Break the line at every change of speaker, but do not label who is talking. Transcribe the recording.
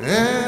Yeah.